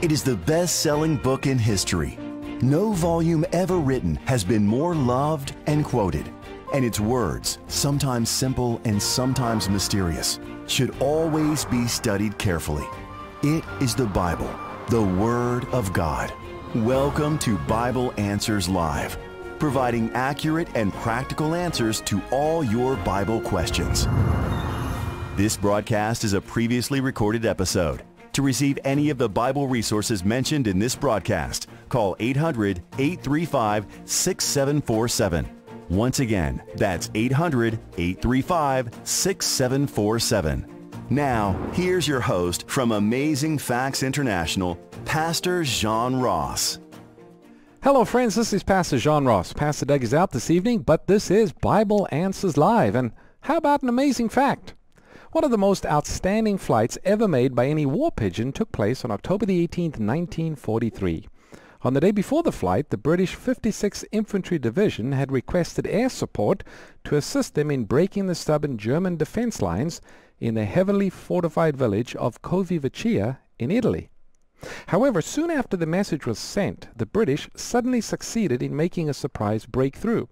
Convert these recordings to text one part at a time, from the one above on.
It is the best selling book in history. No volume ever written has been more loved and quoted. And its words, sometimes simple and sometimes mysterious, should always be studied carefully. It is the Bible, the Word of God. Welcome to Bible Answers Live, providing accurate and practical answers to all your Bible questions. This broadcast is a previously recorded episode. To receive any of the Bible resources mentioned in this broadcast, call 800 835 6747. Once again, that's 800 835 6747. Now, here's your host from Amazing Facts International, Pastor Jean Ross. Hello, friends. This is Pastor Jean Ross. Pastor Doug is out this evening, but this is Bible Answers Live. And how about an amazing fact? One of the most outstanding flights ever made by any war pigeon took place on October the 18th, 1943. On the day before the flight, the British 56th Infantry Division had requested air support to assist them in breaking the stubborn German defense lines in the heavily fortified village of Calvi Vecchia in Italy. However, soon after the message was sent, the British suddenly succeeded in making a surprise breakthrough.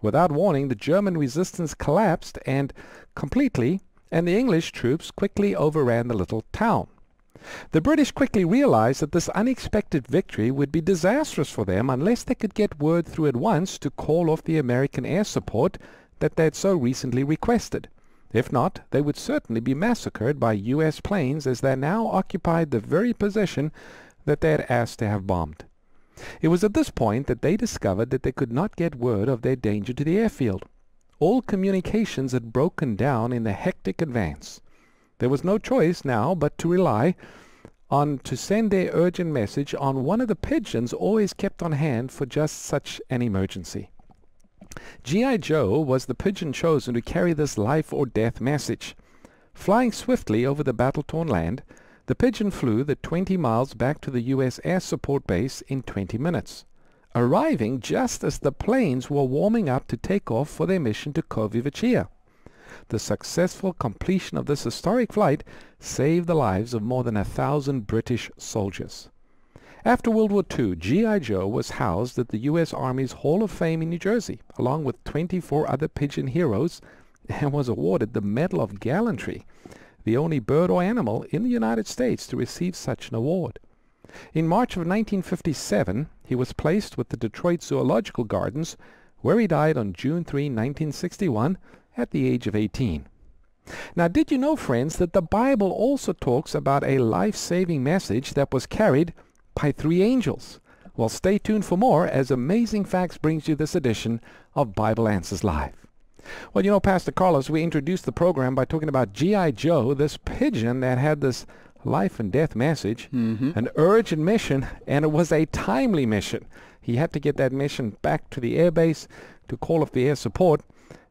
Without warning, the German resistance collapsed and completely, and the English troops quickly overran the little town. The British quickly realized that this unexpected victory would be disastrous for them unless they could get word through at once to call off the American air support that they had so recently requested. If not, they would certainly be massacred by U.S. planes as they now occupied the very position that they had asked to have bombed. It was at this point that they discovered that they could not get word of their danger to the airfield. All communications had broken down in the hectic advance. There was no choice now but to rely on to send their urgent message on one of the pigeons always kept on hand for just such an emergency. G.I. Joe was the pigeon chosen to carry this life or death message. Flying swiftly over the battle-torn land, the pigeon flew the 20 miles back to the U.S. Air Support Base in 20 minutes, arriving just as the planes were warming up to take off for their mission to Calvi The successful completion of this historic flight saved the lives of more than a thousand British soldiers. After World War II, G.I. Joe was housed at the U.S. Army's Hall of Fame in New Jersey, along with 24 other pigeon heroes, and was awarded the Medal of Gallantry, the only bird or animal in the United States to receive such an award. In March of 1957, he was placed with the Detroit Zoological Gardens, where he died on June 3, 1961, at the age of 18. Now, did you know, friends, that the Bible also talks about a life-saving message that was carried by three angels. Well, stay tuned for more as Amazing Facts brings you this edition of Bible Answers Live. Well, you know, Pastor Carlos, we introduced the program by talking about G.I. Joe, this pigeon that had this life and death message, Mm-hmm. an urgent mission, and it was a timely mission. He had to get that mission back to the airbase to call off the air support.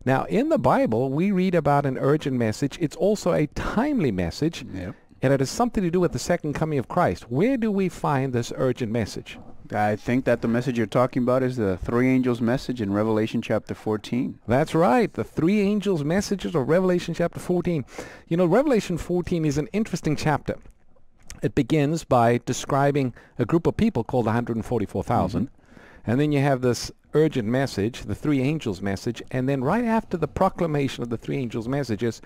Now, in the Bible, we read about an urgent message. It's also a timely message Yep. and it has something to do with the second coming of Christ. Where do we find this urgent message? I think that the message you're talking about is the three angels message in Revelation chapter 14. That's right, the three angels' messages of Revelation chapter 14. You know, Revelation 14 is an interesting chapter. It begins by describing a group of people called 144,000. Mm-hmm. And then you have this urgent message, the three angels' message. And then right after the proclamation of the three angels' messages,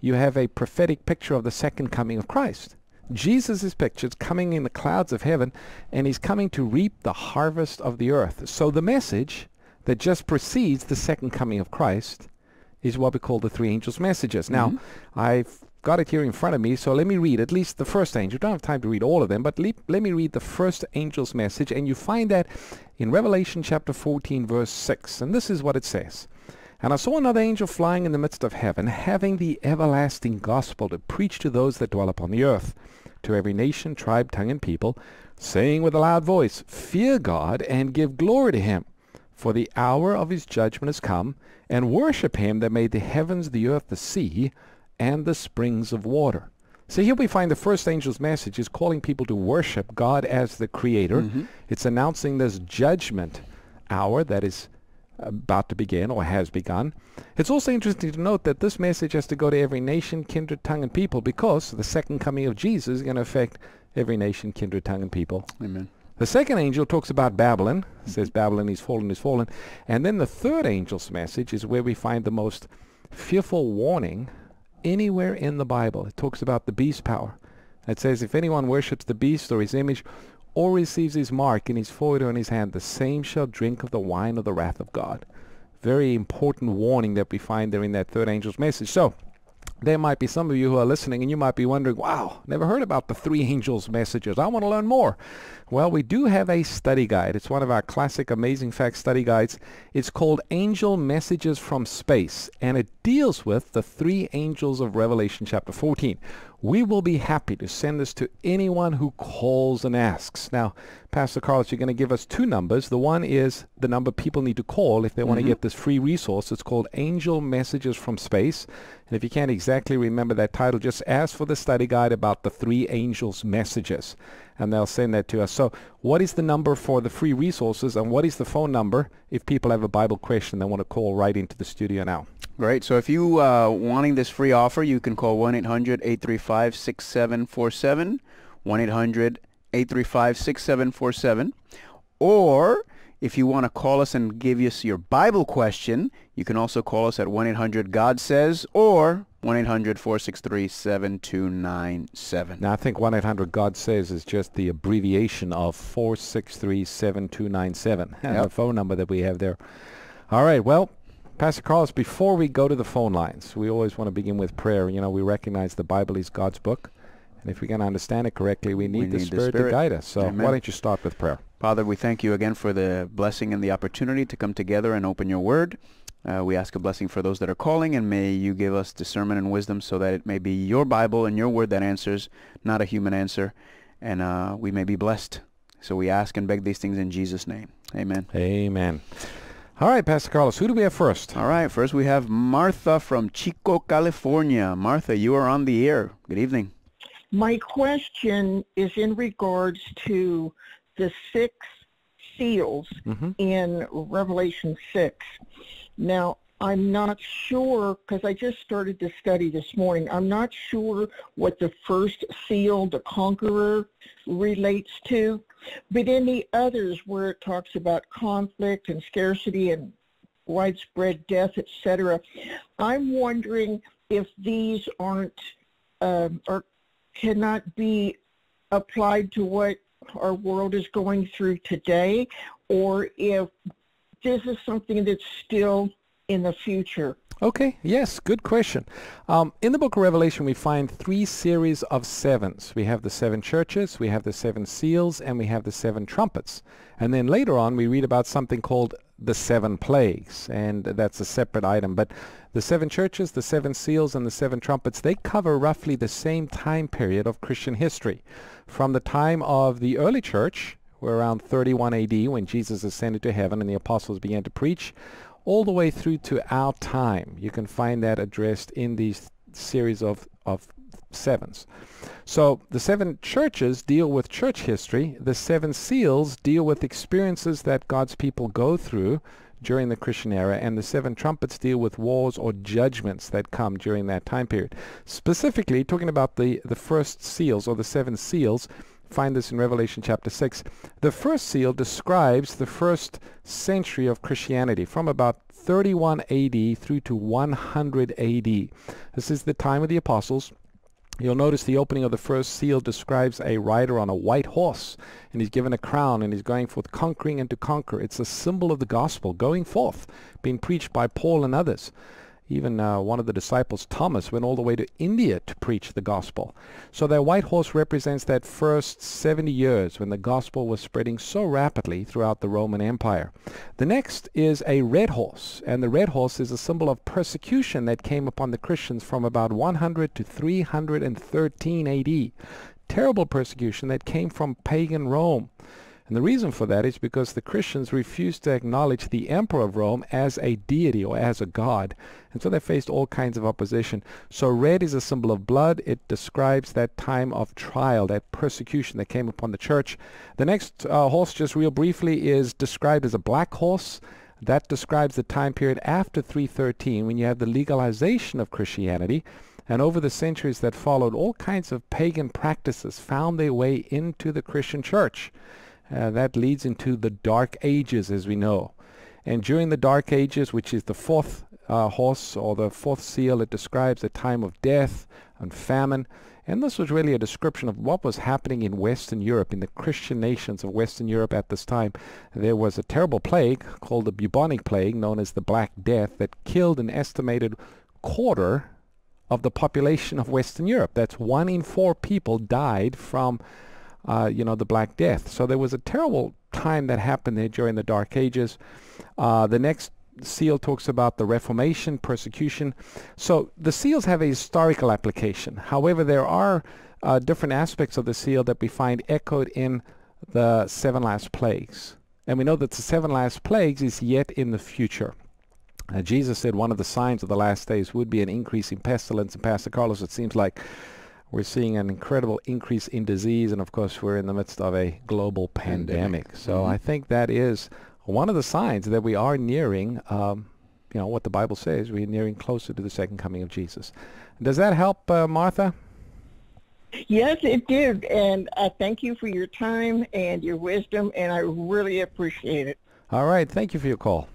you have a prophetic picture of the second coming of Christ. Jesus is pictured coming in the clouds of heaven, and he's coming to reap the harvest of the earth. So the message that just precedes the second coming of Christ is what we call the three angels' messages. Now, mm-hmm. I've got it here in front of me, so let me read at least the first angel. Don't have time to read all of them, but le- let me read the first angel's message, and you find that in Revelation chapter 14, verse 6. And this is what it says. And I saw another angel flying in the midst of heaven, having the everlasting gospel to preach to those that dwell upon the earth, to every nation, tribe, tongue, and people, saying with a loud voice, Fear God and give glory to him, for the hour of his judgment is come, and worship him that made the heavens, the earth, the sea, and the springs of water. So here we find the first angel's message is calling people to worship God as the creator. Mm-hmm. It's announcing this judgment hour that is about to begin or has begun. It's also interesting to note that this message has to go to every nation, kindred, tongue, and people because the second coming of Jesus is going to affect every nation, kindred, tongue, and people. Amen. The second angel talks about Babylon, says mm-hmm. Babylon is fallen, is fallen. And then the third angel's message is where we find the most fearful warning anywhere in the Bible. It talks about the beast power. It says, if anyone worships the beast or his image or receives his mark in his forehead or in his hand, the same shall drink of the wine of the wrath of God. Very important warning that we find there in that third angel's message. So, there might be some of you who are listening and you might be wondering, wow, never heard about the three angels messages. I want to learn more. Well, we do have a study guide. It's one of our classic Amazing Facts study guides. It's called Angel Messages from Space, and it deals with the three angels of Revelation chapter 14 we will be happy to send this to anyone who calls and asks. Now, Pastor Carlos, you're going to give us two numbers. The one is the number people need to call if they mm-hmm. want to get this free resource. It's called Angel Messages from Space. And if you can't exactly remember that title, just ask for the study guide about the three angels' messages, and they'll send that to us. So what is the number for the free resources, and what is the phone number if people have a Bible question they want to call right into the studio now? Great. So if you uh, wanting this free offer, you can call 1-800-835-6747, 1-800-835-6747, or if you want to call us and give us your Bible question, you can also call us at 1-800-GOD-SAYS or 1-800-463-7297. Now, I think 1-800-GOD-SAYS is just the abbreviation of 463-7297, yep. the phone number that we have there. All right, well, Pastor Carlos, before we go to the phone lines, we always want to begin with prayer. You know, we recognize the Bible is God's book. And if we can understand it correctly, we need, we the, need Spirit the, Spirit to guide us. So Amen. why don't you start with prayer? Father, we thank you again for the blessing and the opportunity to come together and open your word. Uh, we ask a blessing for those that are calling, and may you give us discernment and wisdom so that it may be your Bible and your word that answers, not a human answer, and uh, we may be blessed. So we ask and beg these things in Jesus' name. Amen. Amen. All right, Pastor Carlos, who do we have first? All right, first we have Martha from Chico, California. Martha, you are on the air. Good evening. My question is in regards to the six seals mm-hmm. in Revelation 6. Now, I'm not sure, because I just started to study this morning, I'm not sure what the first seal, the conqueror, relates to. But in the others where it talks about conflict and scarcity and widespread death, etc., I'm wondering if these aren't um, or cannot be applied to what our world is going through today, or if this is something that's still in the future. Okay, yes, good question. Um, in the book of Revelation, we find three series of sevens. We have the seven churches, we have the seven seals, and we have the seven trumpets. And then later on, we read about something called the seven plagues, and that's a separate item. But the seven churches, the seven seals, and the seven trumpets, they cover roughly the same time period of Christian history. From the time of the early church, around 31 AD, when Jesus ascended to heaven and the apostles began to preach, all the way through to our time. You can find that addressed in these series of, of sevens. So the seven churches deal with church history. The seven seals deal with experiences that God's people go through during the Christian era, and the seven trumpets deal with wars or judgments that come during that time period. Specifically, talking about the, the first seals or the seven seals, find this in Revelation chapter 6. The first seal describes the first century of Christianity from about 31 AD through to 100 AD. This is the time of the apostles. You'll notice the opening of the first seal describes a rider on a white horse, and he's given a crown, and he's going forth conquering and to conquer. It's a symbol of the gospel going forth, being preached by Paul and others. Even uh, one of the disciples, Thomas, went all the way to India to preach the gospel. So that white horse represents that first 70 years when the gospel was spreading so rapidly throughout the Roman Empire. The next is a red horse, and the red horse is a symbol of persecution that came upon the Christians from about 100 to 313 AD. Terrible persecution that came from pagan Rome. And the reason for that is because the Christians refused to acknowledge the emperor of Rome as a deity or as a god. And so they faced all kinds of opposition. So red is a symbol of blood. It describes that time of trial, that persecution that came upon the church. The next uh, horse, just real briefly, is described as a black horse. That describes the time period after 313 when you have the legalization of Christianity And over the centuries that followed, all kinds of pagan practices found their way into the Christian church. Uh, that leads into the Dark Ages, as we know. And during the Dark Ages, which is the fourth uh, horse or the fourth seal, it describes a time of death and famine. And this was really a description of what was happening in Western Europe, in the Christian nations of Western Europe at this time. There was a terrible plague called the bubonic plague, known as the Black Death, that killed an estimated quarter of the population of Western Europe. That's one in four people died from, uh, you know, the Black Death. So there was a terrible time that happened there during the Dark Ages. Uh, the next seal talks about the Reformation, persecution. So the seals have a historical application. However, there are uh, different aspects of the seal that we find echoed in the seven last plagues. And we know that the seven last plagues is yet in the future. Uh, Jesus said one of the signs of the last days would be an increase in pestilence. And Pastor Carlos, it seems like we're seeing an incredible increase in disease. And of course, we're in the midst of a global pandemic. pandemic. So mm-hmm. I think that is one of the signs that we are nearing, um, you know, what the Bible says, we're nearing closer to the second coming of Jesus. Does that help, uh, Martha? Yes, it did. And I thank you for your time and your wisdom, and I really appreciate it. All right. Thank you for your call.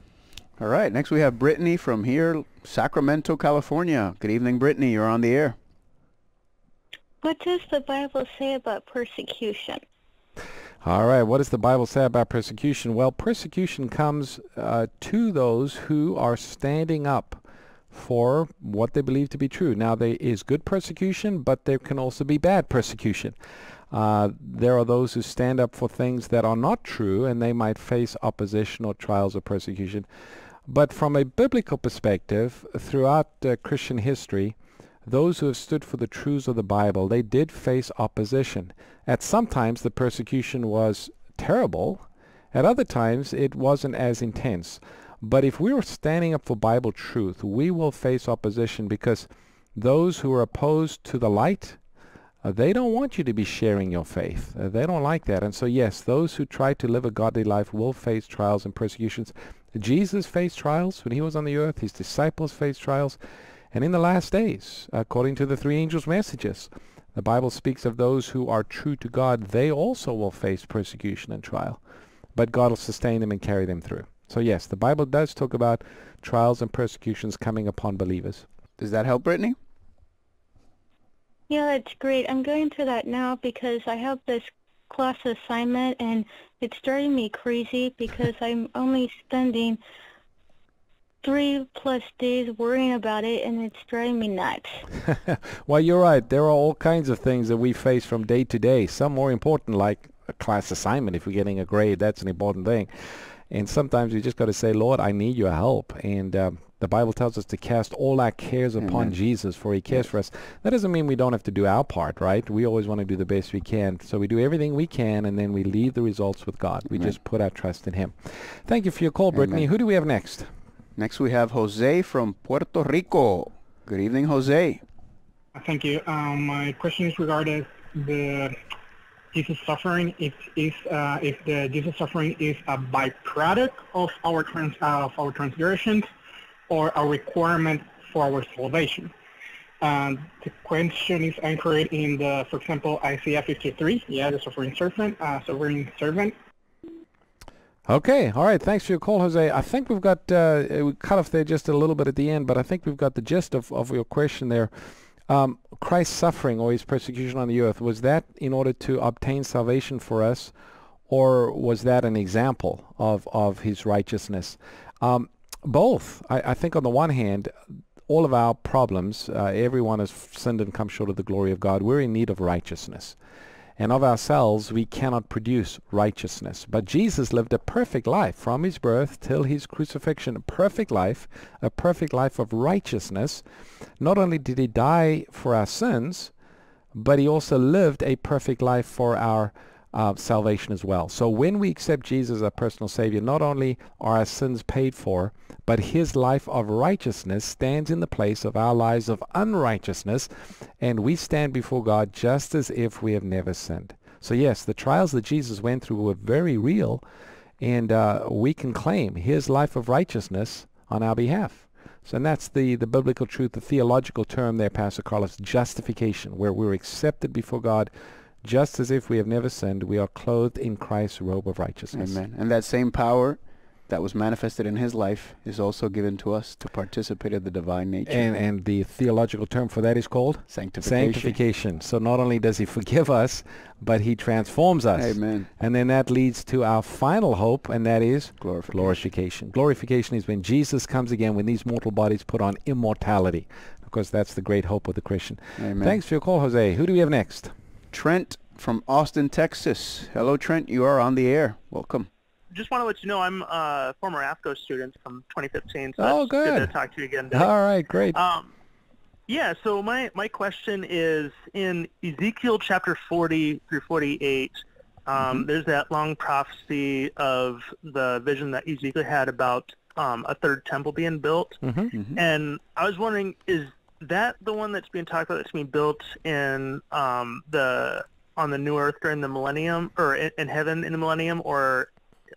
All right. Next, we have Brittany from here, Sacramento, California. Good evening, Brittany. You're on the air. What does the Bible say about persecution? All right, what does the Bible say about persecution? Well, persecution comes uh, to those who are standing up for what they believe to be true. Now, there is good persecution, but there can also be bad persecution. Uh, there are those who stand up for things that are not true, and they might face opposition or trials of persecution. But from a biblical perspective, throughout uh, Christian history, those who have stood for the truths of the Bible, they did face opposition. At some times the persecution was terrible. At other times it wasn't as intense. But if we are standing up for Bible truth, we will face opposition because those who are opposed to the light, uh, they don't want you to be sharing your faith. Uh, they don't like that. And so, yes, those who try to live a godly life will face trials and persecutions. Jesus faced trials when he was on the earth. His disciples faced trials. And in the last days, according to the three angels' messages, the Bible speaks of those who are true to God. They also will face persecution and trial, but God will sustain them and carry them through. So yes, the Bible does talk about trials and persecutions coming upon believers. Does that help, Brittany? Yeah, it's great. I'm going through that now because I have this class assignment and it's driving me crazy because I'm only spending three plus days worrying about it and it's driving me nuts. well, you're right. There are all kinds of things that we face from day to day. Some more important, like a class assignment. If we're getting a grade, that's an important thing. And sometimes we just got to say, Lord, I need your help. And um, the Bible tells us to cast all our cares upon Amen. Jesus, for he cares yes. for us. That doesn't mean we don't have to do our part, right? We always want to do the best we can. So we do everything we can, and then we leave the results with God. We just put our trust in him. Thank you for your call, Brittany. Who do we have next? Next we have Jose from Puerto Rico. Good evening, Jose. Thank you. Um, my question is regarding the Jesus suffering. If if uh, if the Jesus suffering is a byproduct of our trans uh, of our transgressions, or a requirement for our salvation. And the question is anchored in the, for example, Isaiah 53. Yeah, the suffering servant, uh, suffering servant. Okay, all right. Thanks for your call, Jose. I think we've got uh, we cut off there just a little bit at the end, but I think we've got the gist of, of your question there. Um, Christ's suffering or his persecution on the earth was that in order to obtain salvation for us, or was that an example of of his righteousness? Um, both. I, I, think on the one hand, all of our problems, uh, everyone has sinned and come short of the glory of God. We're in need of righteousness. And of ourselves, we cannot produce righteousness. But Jesus lived a perfect life from his birth till his crucifixion, a perfect life, a perfect life of righteousness. Not only did he die for our sins, but he also lived a perfect life for our uh, salvation as well. So when we accept Jesus as our personal Savior, not only are our sins paid for, but his life of righteousness stands in the place of our lives of unrighteousness, and we stand before God just as if we have never sinned. So yes, the trials that Jesus went through were very real, and uh, we can claim his life of righteousness on our behalf. So and that's the, the biblical truth, the theological term there, Pastor Carlos, justification, where we're accepted before God just as if we have never sinned, we are clothed in Christ's robe of righteousness. Amen. And that same power that was manifested in his life is also given to us to participate in the divine nature. And and the theological term for that is called sanctification. Sanctification. So not only does he forgive us, but he transforms us. Amen. And then that leads to our final hope, and that is Glorification. glorification. Glorification is when Jesus comes again, when these mortal bodies put on immortality. Of course, that's the great hope of the Christian. Amen. Thanks for your call, Jose. Who do we have next? Trent from Austin, Texas. Hello, Trent. You are on the air. Welcome. just want to let you know I'm a former AFCOE student from 2015. So Oh, good. good. to talk to you again. Today. All right, great. Um, yeah, so my, my question is in Ezekiel chapter 40 through 48, um, Mm-hmm. there's that long prophecy of the vision that Ezekiel had about um, a third temple being built. Mhm. And I was wondering, is that the one that's being talked about that's being built in um, the on the new earth during the millennium or in, in heaven in the millennium or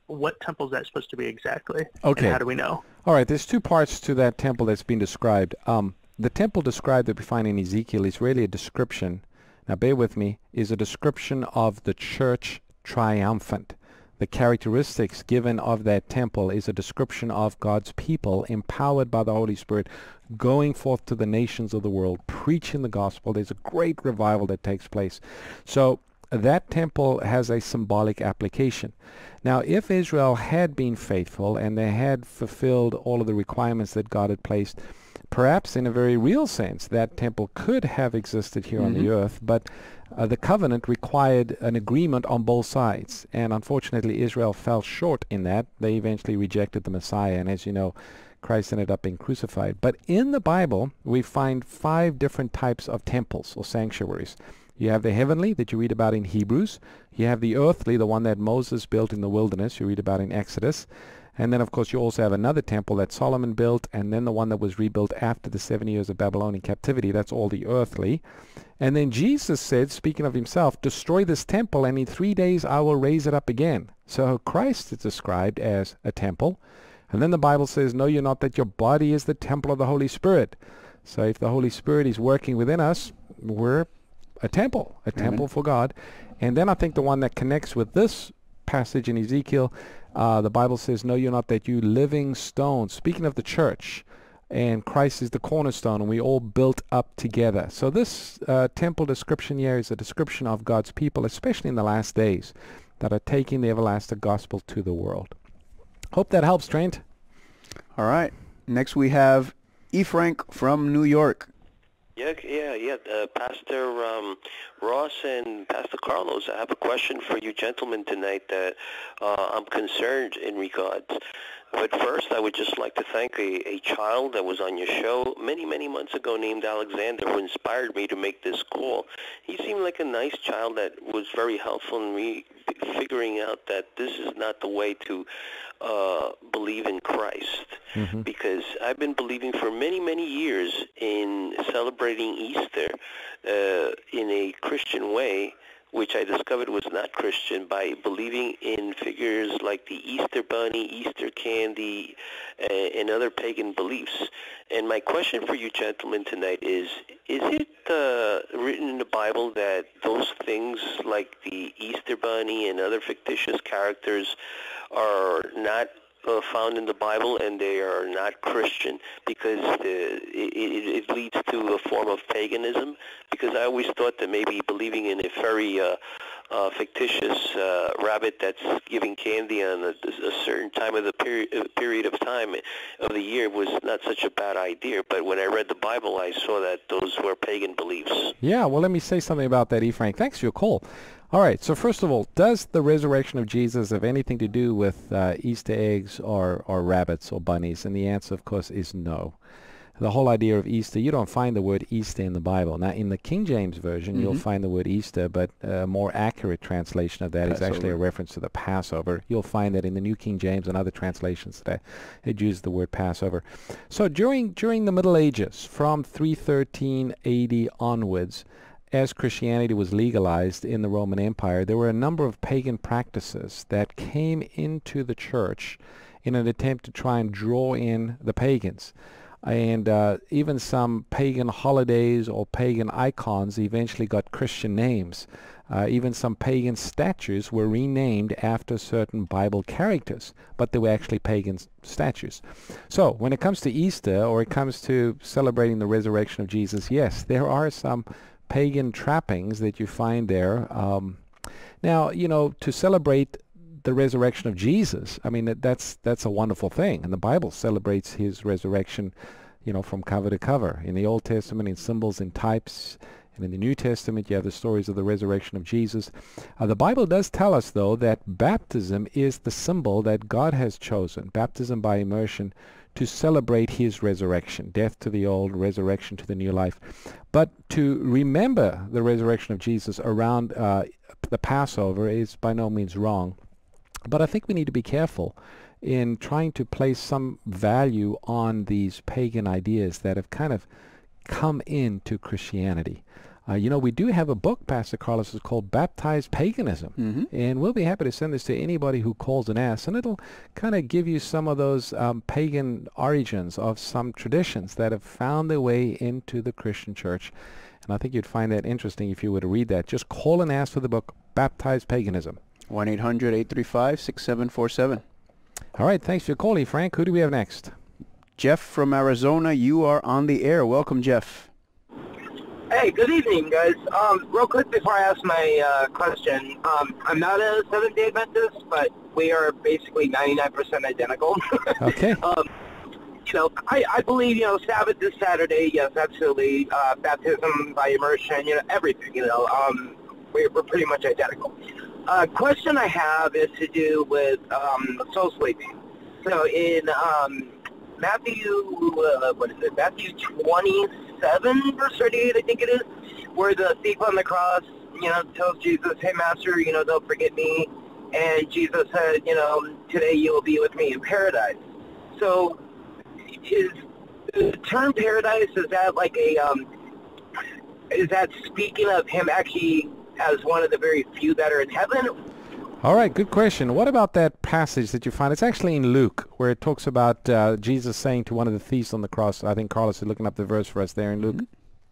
what temple is that supposed to be exactly? Okay. how do we know? All right, there's two parts to that temple that's being described. Um, the temple described that we find in Ezekiel is really a description. Now, bear with me. Is a description of the church triumphant. The characteristics given of that temple is a description of God's people empowered by the Holy Spirit going forth to the nations of the world, preaching the gospel. There's a great revival that takes place. So that temple has a symbolic application. Now, if Israel had been faithful and they had fulfilled all of the requirements that God had placed, perhaps in a very real sense, that temple could have existed here on the earth, but uh, the covenant required an agreement on both sides. And unfortunately, Israel fell short in that. They eventually rejected the Messiah, and as you know, Christ ended up being crucified. But in the Bible, we find five different types of temples or sanctuaries. You have the heavenly that you read about in Hebrews. You have the earthly, the one that Moses built in the wilderness, you read about in Exodus. And then, of course, you also have another temple that Solomon built, and then the one that was rebuilt after the seven years of Babylonian captivity. That's all the earthly. And then Jesus said, speaking of himself, destroy this temple, and in three days I will raise it up again. So Christ is described as a temple. And then the Bible says, know you not that your body is the temple of the Holy Spirit. So if the Holy Spirit is working within us, we're a temple, a mm-hmm. temple for God. And then I think the one that connects with this passage in Ezekiel, uh, the Bible says, know you not that you living stones. Speaking of the church, and Christ is the cornerstone, and we all built up together. So this uh, temple description here is a description of God's people, especially in the last days, that are taking the everlasting gospel to the world. Hope that helps, Trent. All right. Next we have E. Frank from New York. Yeah, yeah, yeah. Uh, Pastor um, Ross and Pastor Carlos, I have a question for you gentlemen tonight that uh, I'm concerned in regards. But first, I would just like to thank a, a child that was on your show many, many months ago named Alexander who inspired me to make this call. He seemed like a nice child that was very helpful in me figuring out that this is not the way to uh, believe in Christ. Because I've been believing for many, many years in celebrating Easter uh, in a Christian way, which I discovered was not Christian by believing in figures like the Easter bunny, Easter candy, and other pagan beliefs. And my question for you gentlemen tonight is, is it uh, written in the Bible that those things like the Easter bunny and other fictitious characters are not uh, found in the Bible and they are not Christian because the, it, it, leads to a form of paganism. Because I always thought that maybe believing in a very uh, uh, fictitious uh, rabbit that's giving candy on a, a certain time of the period, uh, period of time of the year was not such a bad idea. But when I read the Bible, I saw that those were pagan beliefs. Yeah, well, let me say something about that, E. Frank. Thanks for your call. All right, so first of all, does the resurrection of Jesus have anything to do with uh, Easter eggs or, or rabbits or bunnies? And the answer, of course, is no. The whole idea of Easter, you don't find the word Easter in the Bible. Now, in the King James Version, you'll find the word Easter, but a more accurate translation of that is actually a reference to the Passover. You'll find that in the New King James and other translations that it uses the word Passover. So during during the Middle Ages, from 313 AD onwards, as Christianity was legalized in the Roman Empire, there were a number of pagan practices that came into the church in an attempt to try and draw in the pagans. and uh, even some pagan holidays or pagan icons eventually got Christian names. Uh, even some pagan statues were renamed after certain Bible characters, but they were actually pagan statues. So when it comes to Easter or it comes to celebrating the resurrection of Jesus, yes, there are some pagan trappings that you find there. Um, now, you know, to celebrate the resurrection of Jesus, I mean, that, that's that's a wonderful thing, and the Bible celebrates his resurrection, you know, from cover to cover. In the Old Testament, in symbols and types, and in the New Testament, you have the stories of the resurrection of Jesus. Uh, the Bible does tell us, though, that baptism is the symbol that God has chosen, baptism by immersion, to celebrate his resurrection, death to the old, resurrection to the new life. But to remember the resurrection of Jesus around uh, the Passover is by no means wrong. But I think we need to be careful in trying to place some value on these pagan ideas that have kind of come into Christianity. Uh, you know, we do have a book, Pastor Carlos, is called Baptized Paganism. Mm-hmm. And we'll be happy to send this to anybody who calls and asks. And it'll kind of give you some of those um, pagan origins of some traditions that have found their way into the Christian church. And I think you'd find that interesting if you were to read that. Just call and ask for the book, Baptized Paganism. 1-800-835-6747. All right, thanks for calling, Frank. Who do we have next? Jeff from Arizona, you are on the air. Welcome, Jeff. Hey, good evening, guys. Um, real quick before I ask my uh, question, um, I'm not a Seventh-day Adventist, but we are basically 99% identical. Okay. um, you know, I, I believe, you know, Sabbath is Saturday. Yes, absolutely. Uh, baptism by immersion, you know, everything, you know. Um, we're, we're pretty much identical. Uh, question I have is to do with um, soul sleeping. So in um, Matthew, uh, what is it? Matthew 27, verse 38, I think it is, where the thief on the cross, you know, tells Jesus, hey, Master, you know, don't forget me. And Jesus said, you know, today you will be with me in paradise. So is the term paradise, is that like a, um, is that speaking of him actually as one of the very few that are in heaven? All right, good question. What about that passage that you find? It's actually in Luke, where it talks about uh, Jesus saying to one of the thieves on the cross. I think Carlos is looking up the verse for us there in Luke.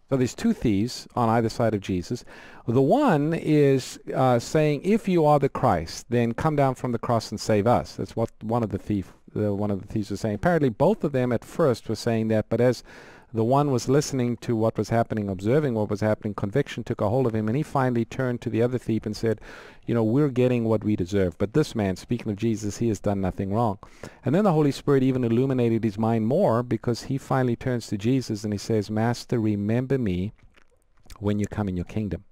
So there's two thieves on either side of Jesus. The one is uh, saying, "If you are the Christ, then come down from the cross and save us." That's what one of the thief, the, one of the thieves was saying. Apparently, both of them at first were saying that, but as the one was listening to what was happening, observing what was happening. Conviction took a hold of him, and he finally turned to the other thief and said, you know, we're getting what we deserve. But this man, speaking of Jesus, he has done nothing wrong. And then the Holy Spirit even illuminated his mind more because he finally turns to Jesus and he says, Master, remember me when you come in your kingdom.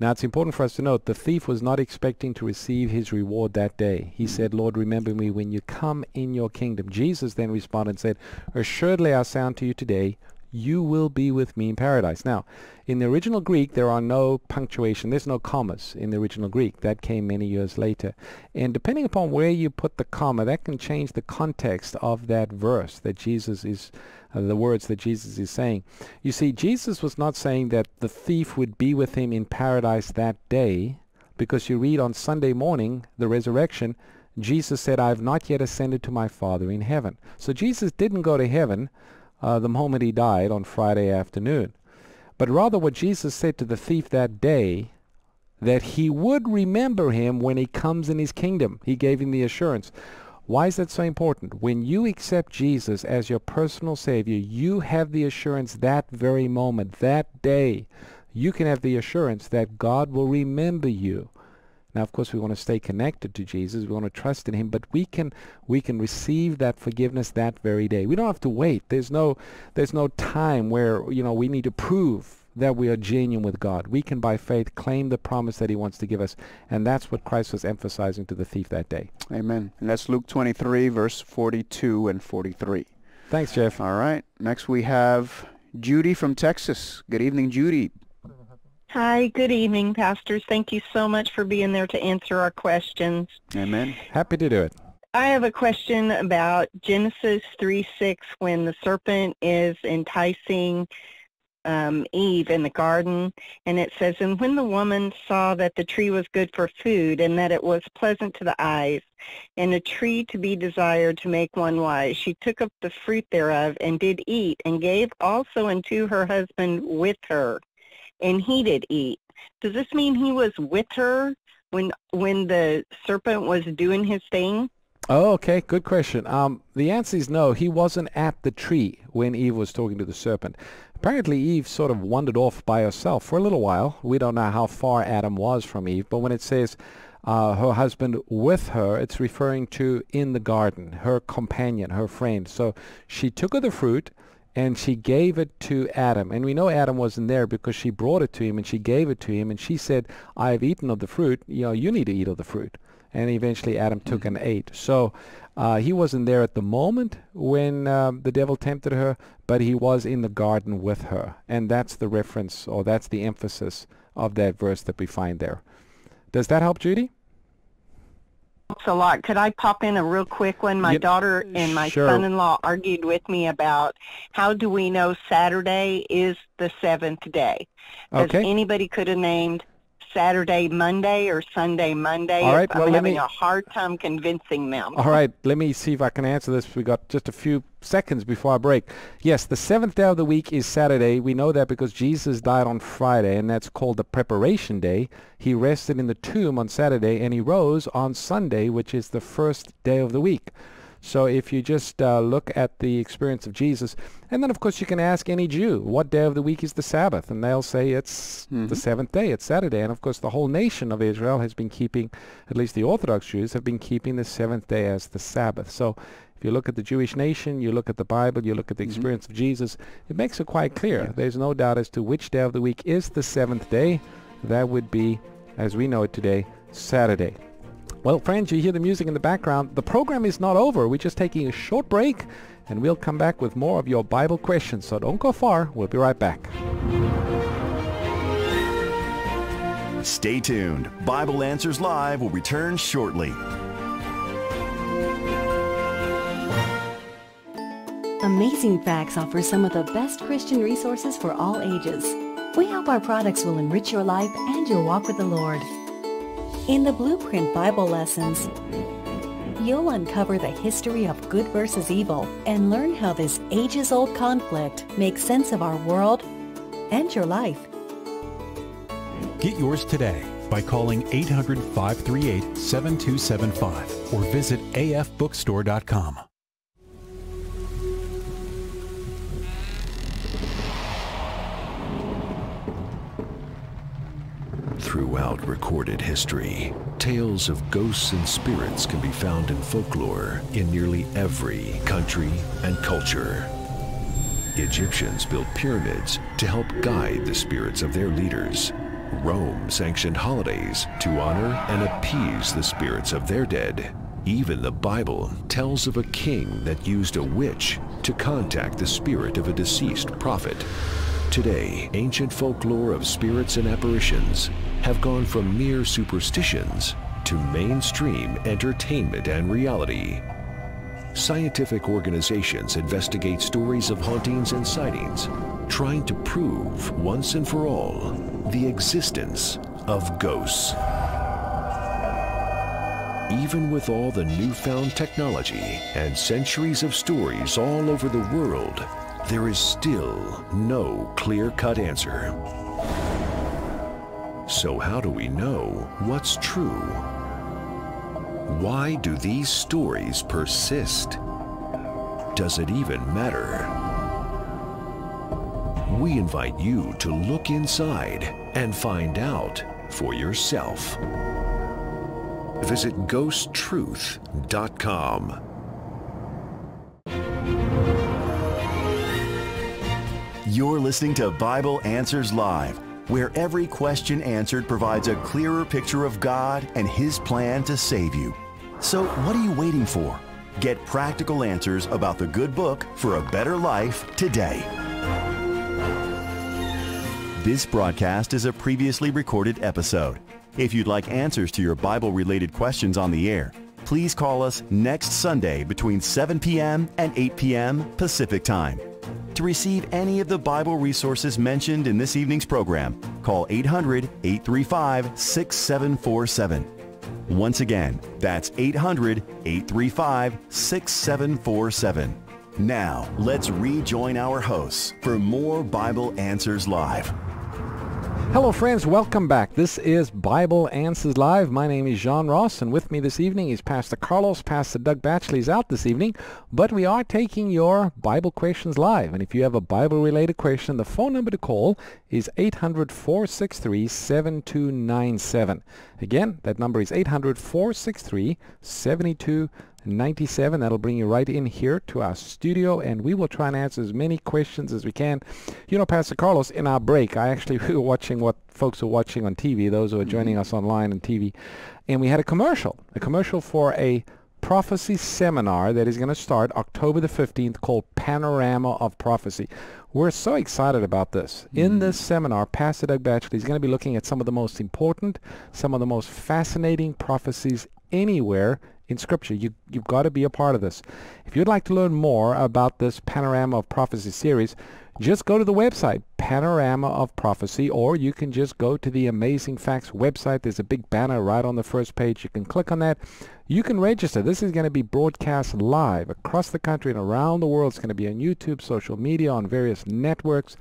Now it's important for us to note the thief was not expecting to receive his reward that day. He mm-hmm. said, Lord, remember me when you come in your kingdom. Jesus then responded and said, Assuredly I sound to you today, you will be with me in paradise. Now, in the original Greek, there are no punctuation. There's no commas in the original Greek. That came many years later. And depending upon where you put the comma, that can change the context of that verse that Jesus is, uh, the words that Jesus is saying. You see, Jesus was not saying that the thief would be with him in paradise that day, because you read on Sunday morning, the resurrection, Jesus said, I have not yet ascended to my Father in heaven. So Jesus didn't go to heaven uh, the moment he died on Friday afternoon. But rather what Jesus said to the thief that day, that he would remember him when he comes in his kingdom. He gave him the assurance. Why is that so important? When you accept Jesus as your personal Savior, you have the assurance that very moment, that day, you can have the assurance that God will remember you. Now, of course, we want to stay connected to Jesus. We want to trust in Him, but we can we can receive that forgiveness that very day. We don't have to wait. There's no there's no time where you know we need to prove that we are genuine with God. We can, by faith, claim the promise that He wants to give us, and that's what Christ was emphasizing to the thief that day. Amen. And that's Luke 23, verse 42 and 43. Thanks, Jeff. All right. Next we have Judy from Texas. Good evening, Judy. Hi, good evening, pastors. Thank you so much for being there to answer our questions. Amen. Happy to do it. I have a question about Genesis 3 6 when the serpent is enticing um, Eve in the garden, and it says, And when the woman saw that the tree was good for food, and that it was pleasant to the eyes, and a tree to be desired to make one wise, she took up the fruit thereof, and did eat, and gave also unto her husband with her, and he did eat. Does this mean he was with her when when the serpent was doing his thing? Oh, okay. Good question. Um, the answer is no. He wasn't at the tree when Eve was talking to the serpent. Apparently, Eve sort of wandered off by herself for a little while. We don't know how far Adam was from Eve, but when it says uh, her husband with her, it's referring to in the garden, her companion, her friend. So she took of the fruit and she gave it to Adam. And we know Adam wasn't there because she brought it to him and she gave it to him and she said, I have eaten of the fruit. You know, you need to eat of the fruit and eventually Adam took and ate. So uh, he wasn't there at the moment when um, the devil tempted her, but he was in the garden with her, and that's the reference or that's the emphasis of that verse that we find there. Does that help, Judy? Helps a lot. Could I pop in a real quick one? My yep. daughter and my sure. son-in-law argued with me about how do we know Saturday is the seventh day? Because okay. anybody could have named Saturday, Monday, or Sunday, Monday. All right, I'm well, having me, a hard time convincing them. All right, let me see if I can answer this. We got just a few seconds before I break. Yes, the seventh day of the week is Saturday. We know that because Jesus died on Friday, and that's called the preparation day. He rested in the tomb on Saturday, and he rose on Sunday, which is the first day of the week. So if you just uh, look at the experience of Jesus, and then of course you can ask any Jew, what day of the week is the Sabbath? And they'll say it's mm-hmm. the seventh day, it's Saturday. And of course the whole nation of Israel has been keeping, at least the Orthodox Jews have been keeping the seventh day as the Sabbath. So if you look at the Jewish nation, you look at the Bible, you look at the mm-hmm. experience of Jesus, it makes it quite clear. There's no doubt as to which day of the week is the seventh day. That would be, as we know it today, Saturday. Well, friends, you hear the music in the background. The program is not over. We're just taking a short break, and we'll come back with more of your Bible questions. So don't go far. We'll be right back. Stay tuned. Bible Answers Live will return shortly. Amazing Facts offers some of the best Christian resources for all ages. We hope our products will enrich your life and your walk with the Lord. In the Blueprint Bible Lessons, you'll uncover the history of good versus evil and learn how this ages-old conflict makes sense of our world and your life. Get yours today by calling 800-538-7275 or visit afbookstore.com. Throughout recorded history, tales of ghosts and spirits can be found in folklore in nearly every country and culture. Egyptians built pyramids to help guide the spirits of their leaders. Rome sanctioned holidays to honor and appease the spirits of their dead. Even the Bible tells of a king that used a witch to contact the spirit of a deceased prophet. Today, ancient folklore of spirits and apparitions have gone from mere superstitions to mainstream entertainment and reality. Scientific organizations investigate stories of hauntings and sightings, trying to prove once and for all the existence of ghosts. Even with all the newfound technology and centuries of stories all over the world, there is still no clear-cut answer. So how do we know what's true? Why do these stories persist? Does it even matter? We invite you to look inside and find out for yourself. Visit ghosttruth.com. You're listening to Bible Answers Live, where every question answered provides a clearer picture of God and His plan to save you. So, what are you waiting for? Get practical answers about the good book for a better life today. This broadcast is a previously recorded episode. If you'd like answers to your Bible related questions on the air, please call us next Sunday between 7 p.m. and 8 p.m. Pacific Time. To receive any of the Bible resources mentioned in this evening's program, call 800-835-6747. Once again, that's 800-835-6747. Now, let's rejoin our hosts for more Bible Answers Live. Hello, friends. Welcome back. This is Bible Answers Live. My name is Jean Ross, and with me this evening is Pastor Carlos. Pastor Doug Batchelor is out this evening, but we are taking your Bible questions live. And if you have a Bible-related question, the phone number to call is 800-463-7297. Again, that number is 800-463-7297. 97. That'll bring you right in here to our studio, and we will try and answer as many questions as we can. You know, Pastor Carlos, in our break, I actually we were watching what folks are watching on TV, those who are joining mm-hmm. us online on TV, and we had a commercial, a commercial for a prophecy seminar that is going to start October the 15th called Panorama of Prophecy. We're so excited about this. Mm. In this seminar, Pastor Doug Batchelor is going to be looking at some of the most important, some of the most fascinating prophecies anywhere in Scripture. You, you've got to be a part of this. If you'd like to learn more about this Panorama of Prophecy series, just go to the website, Panorama of Prophecy, or you can just go to the Amazing Facts website. There's a big banner right on the first page. You can click on that. You can register. This is going to be broadcast live across the country and around the world. It's going to be on YouTube, social media, on various networks.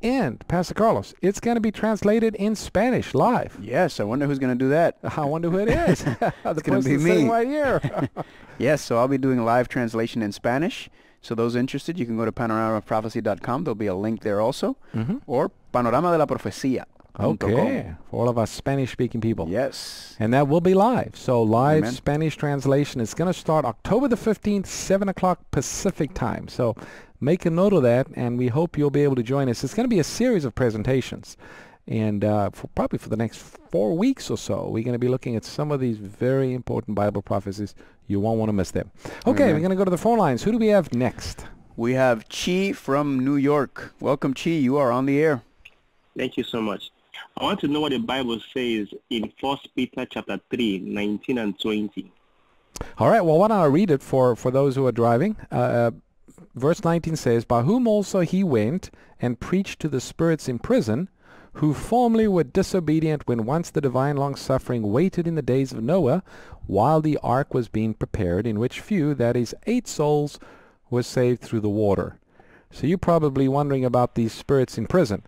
And Pastor Carlos, it's going to be translated in Spanish live. Yes, I wonder who's going to do that. I wonder who it is. it's going to be me right here. yes, so I'll be doing live translation in Spanish. So those interested, you can go to panoramaprophecy.com. There'll be a link there also, mm-hmm. or Panorama de la Profecía. Okay, for all of us Spanish-speaking people. Yes. And that will be live. So live Amen. Spanish translation is going to start October the 15th, 7 o'clock Pacific time. So make a note of that, and we hope you'll be able to join us. It's going to be a series of presentations. And uh, for probably for the next four weeks or so, we're going to be looking at some of these very important Bible prophecies. You won't want to miss them. Okay, Amen. we're going to go to the phone lines. Who do we have next? We have Chi from New York. Welcome, Chi. You are on the air. Thank you so much. I want to know what the Bible says in First Peter chapter 3, 19 and 20. All right, well, why don't I read it for, for those who are driving? Uh, uh verse 19 says, By whom also he went and preached to the spirits in prison, who formerly were disobedient when once the divine long-suffering waited in the days of Noah, while the ark was being prepared, in which few, that is, eight souls, were saved through the water. So you're probably wondering about these spirits in prison.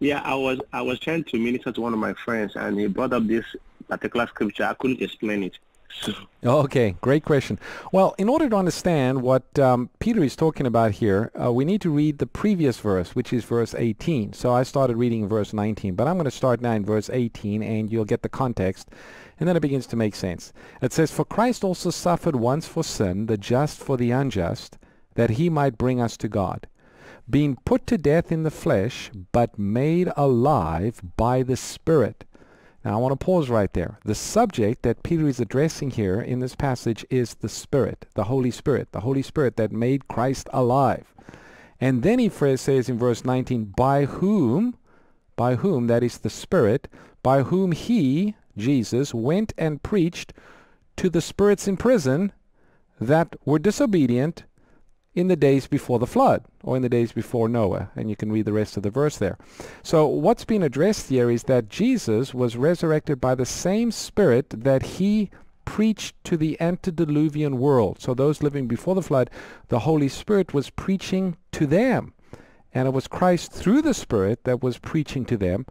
Yeah, I was I was trying to minister to one of my friends, and he brought up this particular scripture. I couldn't explain it. Okay, great question. Well, in order to understand what um, Peter is talking about here, uh, we need to read the previous verse, which is verse 18. So I started reading verse 19, but I'm going to start now in verse 18, and you'll get the context, and then it begins to make sense. It says, For Christ also suffered once for sin, the just for the unjust, that he might bring us to God, being put to death in the flesh, but made alive by the Spirit now I want to pause right there. The subject that Peter is addressing here in this passage is the Spirit, the Holy Spirit, the Holy Spirit that made Christ alive. And then he says in verse 19, by whom, by whom, that is the Spirit, by whom he, Jesus, went and preached to the spirits in prison that were disobedient in the days before the flood or in the days before Noah. And you can read the rest of the verse there. So what's being addressed here is that Jesus was resurrected by the same Spirit that he preached to the antediluvian world. So those living before the flood, the Holy Spirit was preaching to them. And it was Christ through the Spirit that was preaching to them.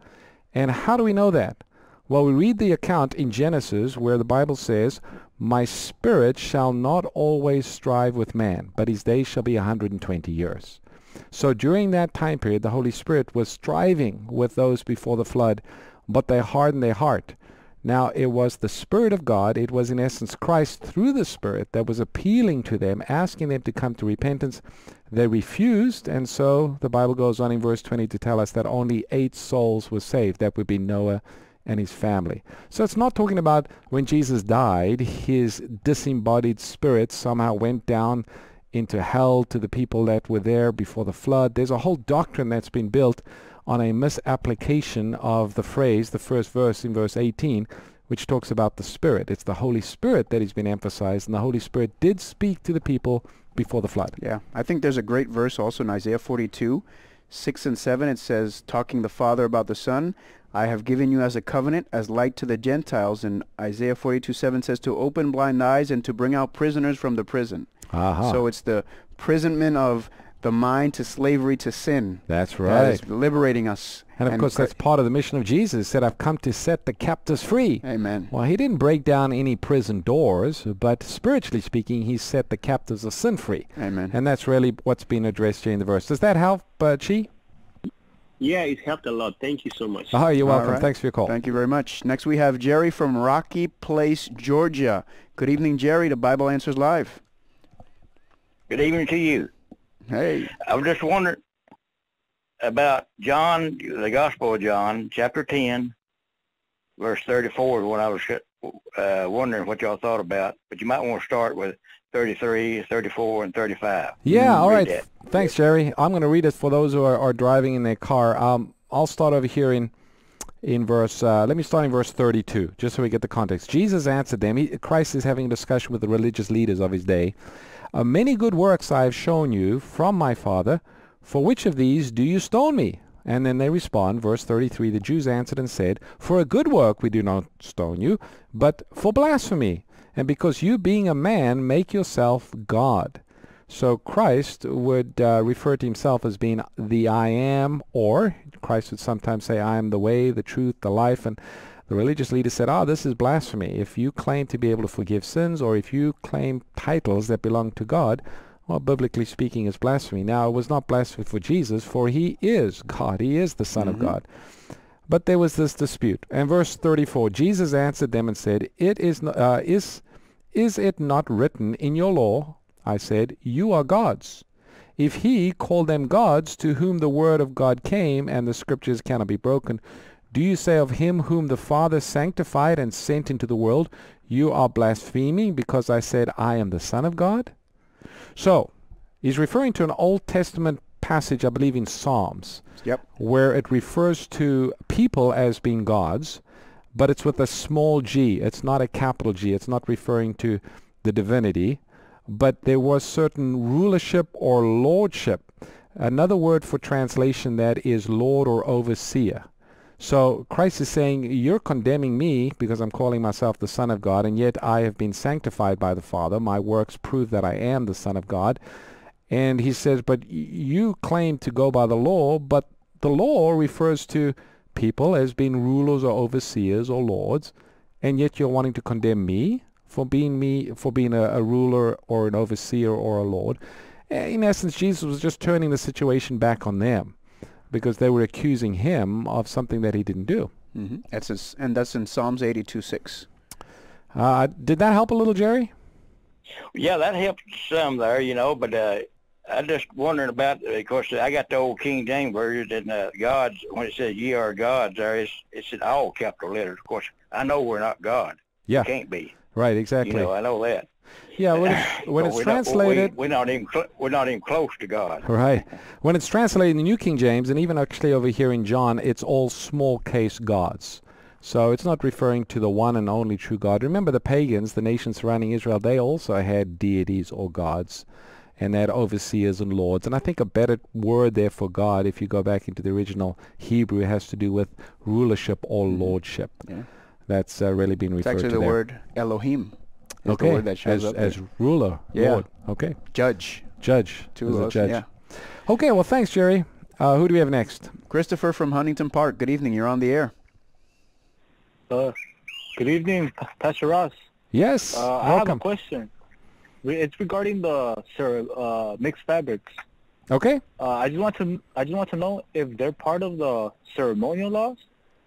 And how do we know that? Well, we read the account in Genesis where the Bible says, my spirit shall not always strive with man, but his days shall be a 120 years. So during that time period, the Holy Spirit was striving with those before the flood, but they hardened their heart. Now, it was the Spirit of God, it was in essence Christ through the Spirit that was appealing to them, asking them to come to repentance. They refused, and so the Bible goes on in verse 20 to tell us that only eight souls were saved. That would be Noah, and his family. So it's not talking about when Jesus died, his disembodied spirit somehow went down into hell to the people that were there before the flood. There's a whole doctrine that's been built on a misapplication of the phrase, the first verse in verse 18, which talks about the Spirit. It's the Holy Spirit that has been emphasized, and the Holy Spirit did speak to the people before the flood. Yeah, I think there's a great verse also in Isaiah 42, 6 and 7. It says, talking the Father about the Son, I have given you as a covenant, as light to the Gentiles. And Isaiah 42, 7 says, to open blind eyes and to bring out prisoners from the prison. Aha. So it's the imprisonment of the mind to slavery to sin. That's right. That is liberating us. And of course, that's part of the mission of Jesus. He said, I've come to set the captives free. Amen. Well, he didn't break down any prison doors, but spiritually speaking, he set the captives of sin free. Amen. And that's really what's being addressed here in the verse. Does that help, uh, Chi? Yeah, it helped a lot. Thank you so much. Oh, you're welcome. right. Thanks for your call. Thank you very much. Next we have Jerry from Rocky Face, Georgia. Good evening, Jerry, to Bible Answers Live. Good evening to you. Hey. I was just wondering about John, the Gospel of John, chapter 10, verse 34 is what I was uh, wondering what y'all thought about. But you might want to start with 33, 34, and 35. Yeah, all right. That. Thanks, Jerry. I'm going to read it for those who are, are driving in their car. Um, I'll start over here in in verse. Uh, let me start in verse 32, just so we get the context. Jesus answered them. He, Christ is having a discussion with the religious leaders of his day. Uh, many good works I have shown you from my Father. For which of these do you stone me? And then they respond, verse 33, the Jews answered and said, For a good work we do not stone you, but for blasphemy, and because you being a man make yourself God. So Christ would uh, refer to himself as being the I am, or Christ would sometimes say, I am the way, the truth, the life. And the religious leaders said, oh, this is blasphemy. If you claim to be able to forgive sins, or if you claim titles that belong to God, well, biblically speaking, it's blasphemy. Now, it was not blasphemy for Jesus, for he is God. He is the Son of God. But there was this dispute. And verse 34, Jesus answered them and said, It is, n- uh, is, is it not written in your law, I said, you are gods. If he called them gods to whom the word of God came and the scriptures cannot be broken, do you say of him whom the Father sanctified and sent into the world, you are blaspheming because I said I am the Son of God? So, he's referring to an Old Testament passage, I believe in Psalms, Yep. where it refers to people as being gods, but it's with a small g. It's not a capital G. It's not referring to the divinity, but there was certain rulership or lordship. Another word for translation that is lord or overseer. So Christ is saying, you're condemning me because I'm calling myself the Son of God, and yet I have been sanctified by the Father. My works prove that I am the Son of God. And he says, but you claim to go by the law, but the law refers to people as being rulers or overseers or lords, and yet you're wanting to condemn me for being me for being a, a ruler or an overseer or a lord. Eh, In essence, Jesus was just turning the situation back on them because they were accusing him of something that he didn't do. hmm That's his, and that's in Psalms 82, 6. Uh, did that help a little, Jerry? Yeah, that helped some there, you know, but uh, I just wondering about, of course, I got the old King James version, and uh, God's, when it says ye are gods there, it's, it's in all capital letters. Of course, I know we're not God. Yeah. Can't be. Right, exactly. You know, I know that. Yeah, when it's, when it's we're not- translated... we, we're not even cl- we're not even close to God. Right. When it's translated in the New King James, and even actually over here in John, it's all small case gods. So it's not referring to the one and only true God. Remember the pagans, the nations surrounding Israel, they also had deities or gods. And they had overseers and lords. And I think a better word there for God, if you go back into the original Hebrew, has to do with rulership or lordship. Yeah. That's uh, really been It's referred actually to the there. word Elohim. Is okay. the word that shows as, up as there. ruler, Yeah. Lord. Okay. Judge. Judge. Two as of a us, judge. yeah. Okay, well, thanks, Jerry. Uh, who do we have next? Christopher from Huntington Park. Good evening. You're on the air. Uh, good evening, P- Pastor Ross. Yes, Uh, I have a question. It's regarding the sir, uh, mixed fabrics. Okay. Uh, I just want to I just want to know if they're part of the ceremonial laws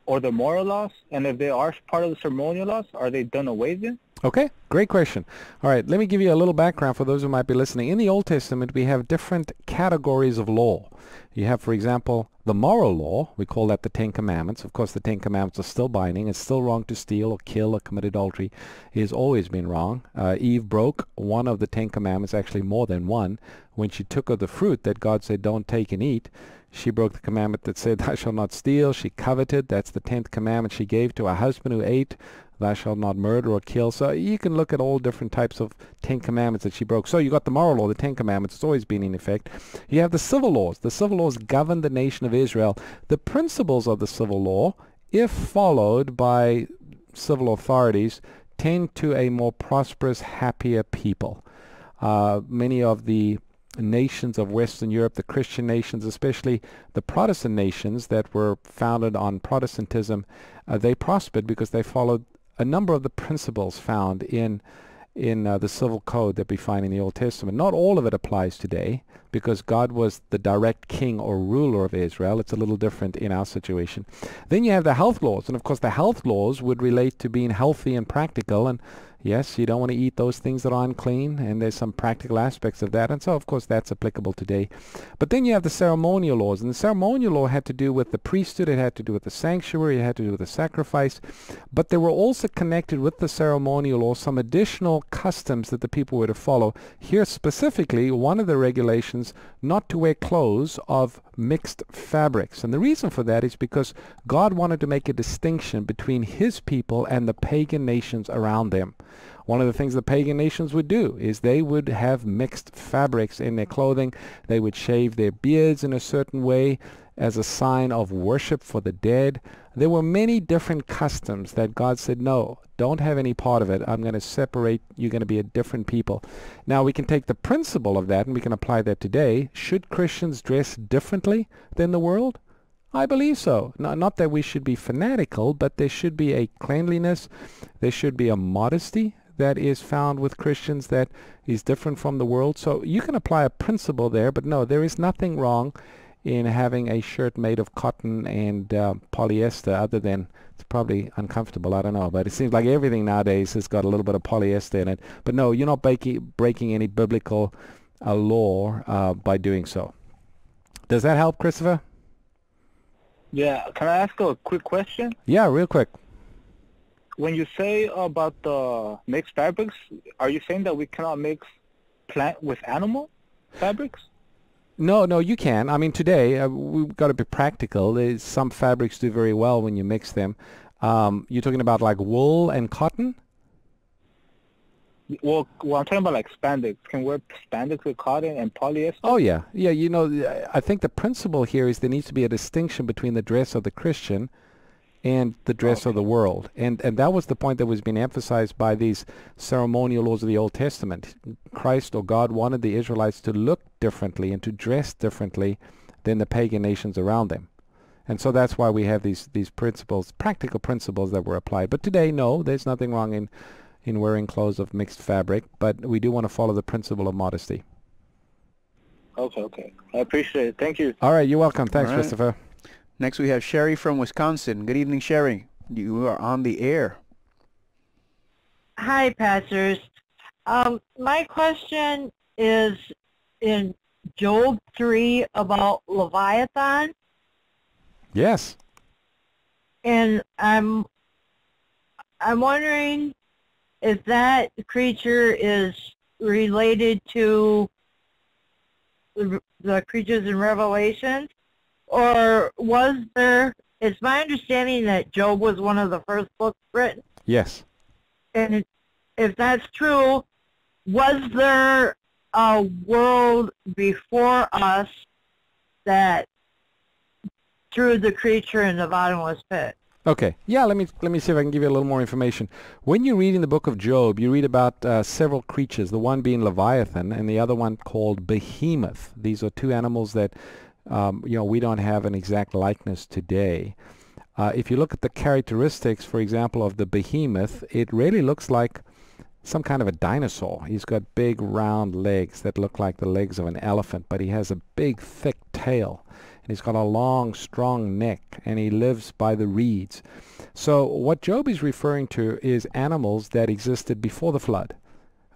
or the moral laws, and if they are part of the ceremonial laws, are they done away with? Okay, great question. All right, let me give you a little background for those who might be listening. In the Old Testament, we have different categories of law. You have, for example, the moral law. We call that the Ten Commandments. Of course, the Ten Commandments are still binding. It's still wrong to steal or kill or commit adultery. It has always been wrong. Uh, Eve broke one of the Ten Commandments, actually more than one, when she took of the fruit that God said don't take and eat. She broke the commandment that said, Thou shalt not steal. She coveted. That's the tenth commandment she gave to a husband who ate. Thou shalt not murder or kill. So you can look at all different types of Ten Commandments that she broke. So you got the moral law, the Ten Commandments. It's always been in effect. You have the civil laws. The civil laws govern the nation of Israel. The principles of the civil law, if followed by civil authorities, tend to a more prosperous, happier people. Uh, many of the nations of Western Europe, the Christian nations, especially the Protestant nations that were founded on Protestantism, uh, they prospered because they followed a number of the principles found in in uh, the civil code that we find in the Old Testament. Not all of it applies today because God was the direct king or ruler of Israel. It's a little different in our situation. Then you have the health laws, and of course the health laws would relate to being healthy and practical and Yes, you don't want to eat those things that are unclean, and there's some practical aspects of that, and so of course that's applicable today. But then you have the ceremonial laws, and the ceremonial law had to do with the priesthood, it had to do with the sanctuary, it had to do with the sacrifice, but there were also connected with the ceremonial law some additional customs that the people were to follow. Here specifically, one of the regulations not to wear clothes of mixed fabrics. And the reason for that is because God wanted to make a distinction between his people and the pagan nations around them. One of the things the pagan nations would do is they would have mixed fabrics in their clothing. They would shave their beards in a certain way as a sign of worship for the dead. There were many different customs that God said, no, don't have any part of it. I'm going to separate. You're going to be a different people. Now, we can take the principle of that and we can apply that today. Should Christians dress differently than the world? I believe so. Not, not that we should be fanatical, but there should be a cleanliness. There should be a modesty that is found with Christians that is different from the world. So you can apply a principle there, but no, there is nothing wrong in having a shirt made of cotton and uh, polyester other than it's probably uncomfortable, I don't know, but it seems like everything nowadays has got a little bit of polyester in it. But no, you're not breaking, breaking any biblical uh, law uh, by doing so. Does that help, Christopher? Yeah, can I ask a quick question? Yeah, real quick. When you say about the mixed fabrics, are you saying that we cannot mix plant with animal fabrics? No, no, you can. I mean, today uh, we've got to be practical. There's some fabrics do very well when you mix them. Um, you're talking about like wool and cotton. Well, well, I'm talking about like spandex. Can we wear spandex with cotton and polyester? Oh yeah, yeah. You know, I think the principle here is there needs to be a distinction between the dress of the Christian and the dress okay. of the world. And and that was the point that was being emphasized by these ceremonial laws of the Old Testament. Christ or God wanted the Israelites to look differently and to dress differently than the pagan nations around them. And so that's why we have these these principles, practical principles that were applied. But today, no, there's nothing wrong in in wearing clothes of mixed fabric, but we do want to follow the principle of modesty. Okay, okay. I appreciate it. Thank you. All right, you're welcome. Thanks, right. Christopher. Next we have Sherry from Wisconsin. Good evening, Sherry. You are on the air. Hi, pastors. Um, my question is in Job 3 about Leviathan. Yes. And I'm I'm wondering if that creature is related to the creatures in Revelation or was there? It's my understanding that Job was one of the first books written. Yes. And if that's true, was there a world before us that threw the creature in the bottomless pit? Okay. Yeah, let me let me see if I can give you a little more information. When you read in the book of Job, you read about uh, several creatures, the one being Leviathan and the other one called Behemoth. These are two animals that um, you know, we don't have an exact likeness today. Uh, if you look at the characteristics, for example, of the behemoth, it really looks like some kind of a dinosaur. He's got big round legs that look like the legs of an elephant, but he has a big thick tail. And he's got a long, strong neck, and he lives by the reeds. So what Job is referring to is animals that existed before the flood.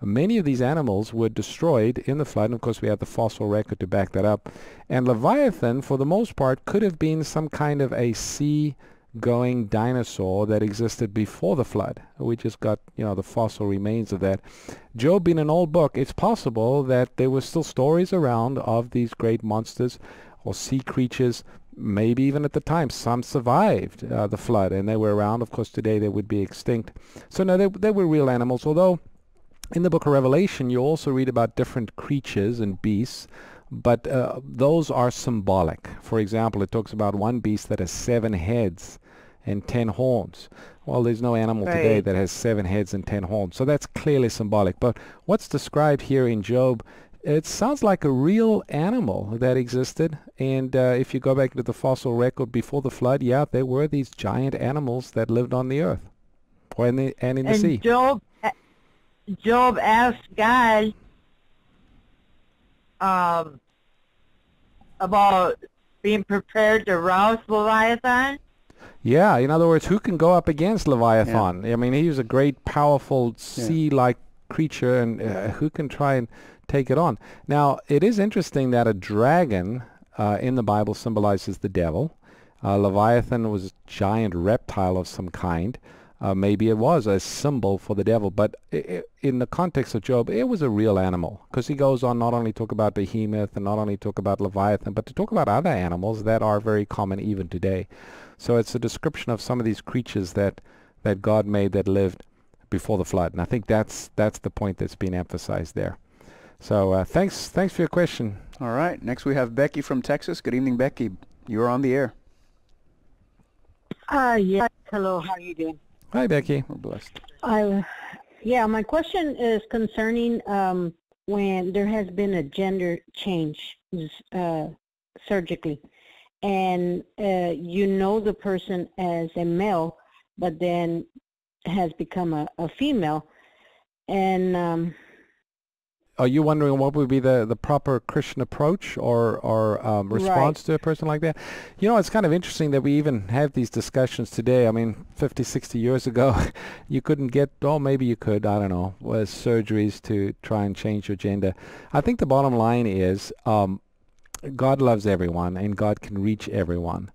Many of these animals were destroyed in the flood, and of course we have the fossil record to back that up. And Leviathan, for the most part, could have been some kind of a sea-going dinosaur that existed before the flood. We just got, you know, the fossil remains of that. Job being an old book, it's possible that there were still stories around of these great monsters. or sea creatures. Maybe even at the time, some survived uh, the flood and they were around. Of course, today they would be extinct. So no, they, they were real animals, although in the book of Revelation, you also read about different creatures and beasts, but uh, those are symbolic. For example, it talks about one beast that has seven heads and ten horns. Well, there's no animal right. today that has seven heads and ten horns. So that's clearly symbolic. But what's described here in Job, it sounds like a real animal that existed. And uh, if you go back to the fossil record before the flood, yeah, there were these giant animals that lived on the earth or in the, and in and the sea. Job Job asked God um, about being prepared to rouse Leviathan. Yeah, in other words, who can go up against Leviathan? Yeah. I mean, he was a great, powerful sea-like creature, and uh, who can try and take it on? Now, it is interesting that a dragon uh, in the Bible symbolizes the devil. Uh, Leviathan was a giant reptile of some kind. Uh, maybe it was a symbol for the devil, but in the context of Job, it was a real animal because he goes on not only talk about behemoth and not only talk about leviathan, but to talk about other animals that are very common even today. So it's a description of some of these creatures that that God made that lived before the flood, and I think that's that's the point that's being emphasized there. So uh, thanks thanks for your question. All right, next we have Becky from Texas. Good evening, Becky. You're on the air. Uh, yes. Hello, how are you doing? Hi, Becky. We're blessed. I, yeah, my question is concerning um, when there has been a gender change uh, surgically, and uh, you know the person as a male, but then has become a, a female, and um, are you wondering what would be the, the proper Christian approach or, or um, response right. to a person like that? You know, it's kind of interesting that we even have these discussions today. I mean, 50, 60 years ago, you couldn't get, oh, maybe you could, I don't know, was surgeries to try and change your gender. I think the bottom line is um, God loves everyone and God can reach everyone.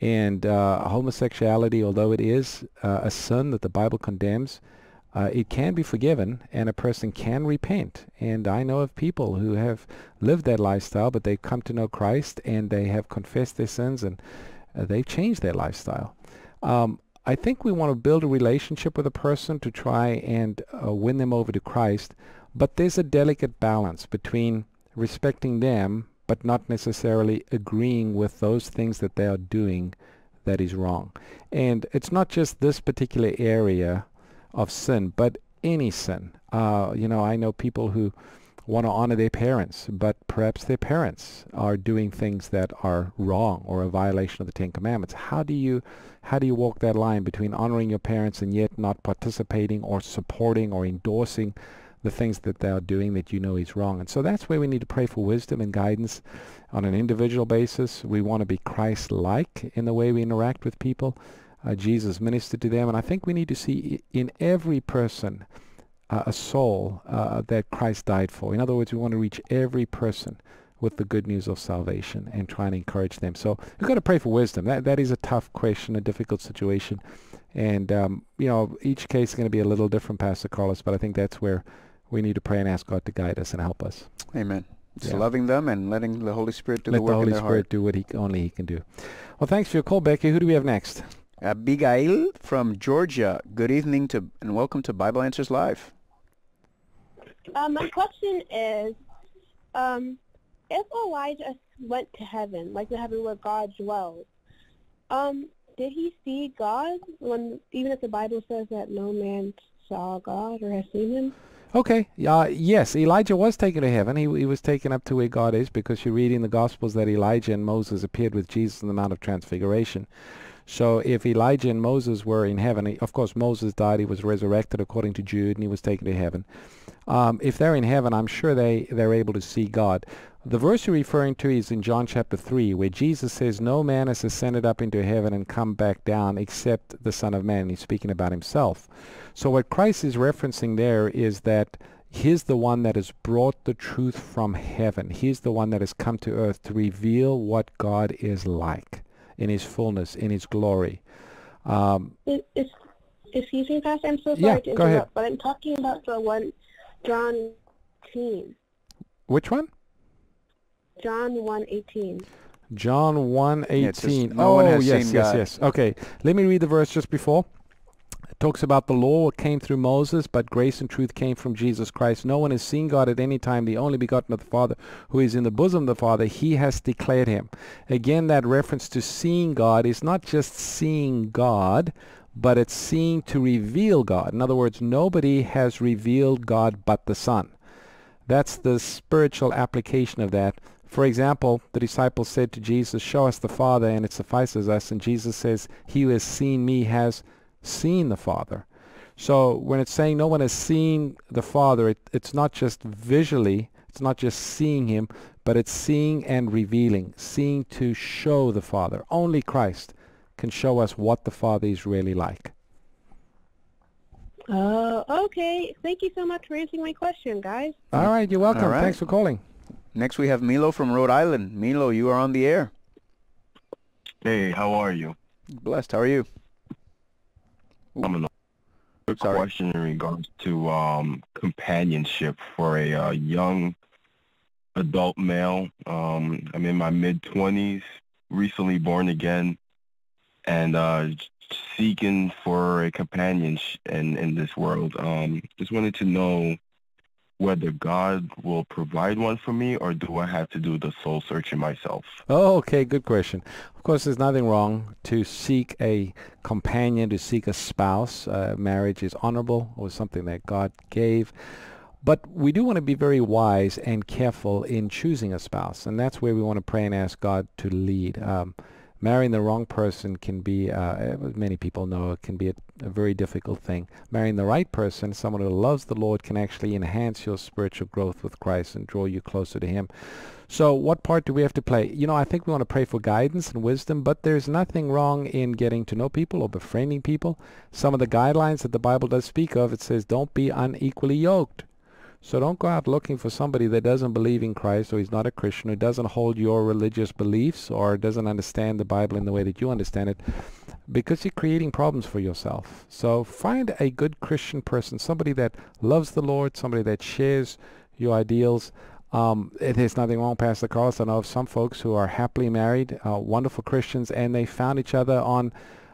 And uh, homosexuality, although it is uh, a sin that the Bible condemns, uh, it can be forgiven and a person can repent. And I know of people who have lived that lifestyle, but they've come to know Christ and they have confessed their sins and uh, they've changed their lifestyle. Um, I think we want to build a relationship with a person to try and uh, win them over to Christ, but there's a delicate balance between respecting them but not necessarily agreeing with those things that they are doing that is wrong. And it's not just this particular area of sin, but any sin. Uh, you know, I know people who want to honor their parents, but perhaps their parents are doing things that are wrong or a violation of the Ten Commandments. How do you how do you walk that line between honoring your parents and yet not participating or supporting or endorsing the things that they are doing that you know is wrong? And so that's where we need to pray for wisdom and guidance on an individual basis. We want to be Christ-like in the way we interact with people uh, Jesus ministered to them. And I think we need to see in every person uh, a soul uh, that Christ died for. In other words, we want to reach every person with the good news of salvation and try and encourage them. So we've got to pray for wisdom. That that is a tough question, a difficult situation, and um, you know each case is going to be a little different, Pastor Carlos. But I think that's where we need to pray and ask God to guide us and help us. Amen. Just yeah. loving them and letting the Holy Spirit do Let the work the Holy in their Spirit heart. do what he only He can do. Well, thanks for your call, Becky. Who do we have next? Abigail from Georgia. Good evening to and welcome to Bible Answers Live. Uh, my question is, um, if Elijah went to heaven, like the heaven where God dwells, um, did he see God when, even if the Bible says that no man saw God or has seen him? Okay. Uh, yes, Elijah was taken to heaven. He, he was taken up to where God is because you read in the Gospels that Elijah and Moses appeared with Jesus in the Mount of Transfiguration. So if Elijah and Moses were in heaven, of course Moses died, he was resurrected according to Jude, and he was taken to heaven. Um, if they're in heaven, I'm sure they, they're able to see God. The verse you're referring to is in John chapter 3, where Jesus says, No man has ascended up into heaven and come back down except the Son of Man. He's speaking about himself. So what Christ is referencing there is that He's the one that has brought the truth from heaven. He's the one that has come to earth to reveal what God is like in his fullness, in his glory. Um, it, it's, excuse me, Pastor, I'm so sorry yeah, to go interrupt, ahead. but I'm talking about the one, John 18. Which one? John 1:18. John 1:18. no oh, one has yes, seen yes, God. yes. Okay. Let me read the verse just before. It talks about the law came through Moses, but grace and truth came from Jesus Christ. No one has seen God at any time, the only begotten of the Father, who is in the bosom of the Father. He has declared him. Again, that reference to seeing God is not just seeing God, but it's seeing to reveal God. In other words, nobody has revealed God but the Son. That's the spiritual application of that. For example, the disciples said to Jesus, Show us the Father, and it suffices us. And Jesus says, He who has seen me has seen the Father. So when it's saying no one has seen the Father, it, it's not just visually, it's not just seeing Him, but it's seeing and revealing, seeing to show the Father. Only Christ can show us what the Father is really like. Uh, okay. Thank you so much for answering my question, guys. All right, you're welcome. All right. Thanks for calling. Next we have Milo from Rhode Island. Milo, you are on the air. Hey, how are you? Blessed. How are you? I'm an quick question in regards to um, companionship for a uh, young adult male. Um, I'm in my mid 20s, recently born again, and uh, seeking for a companion in in this world. Um, just wanted to know whether God will provide one for me, or do I have to do the soul searching myself? Oh, okay, good question. Of course, there's nothing wrong to seek a companion, to seek a spouse. Uh, marriage is honorable. Was something that God gave. But we do want to be very wise and careful in choosing a spouse, and that's where we want to pray and ask God to lead. Um, marrying the wrong person can be, uh, many people know, it can be a, a very difficult thing. Marrying the right person, someone who loves the Lord, can actually enhance your spiritual growth with Christ and draw you closer to Him. So what part do we have to play? You know, I think we want to pray for guidance and wisdom, but there's nothing wrong in getting to know people or befriending people. Some of the guidelines that the Bible does speak of, it says don't be unequally yoked. So don't go out looking for somebody that doesn't believe in Christ or is not a Christian, who doesn't hold your religious beliefs or doesn't understand the Bible in the way that you understand it, because you're creating problems for yourself. So find a good Christian person, somebody that loves the Lord, somebody that shares your ideals. Um, it is nothing wrong, Pastor Carlos. I know of some folks who are happily married, uh, wonderful Christians, and they found each other on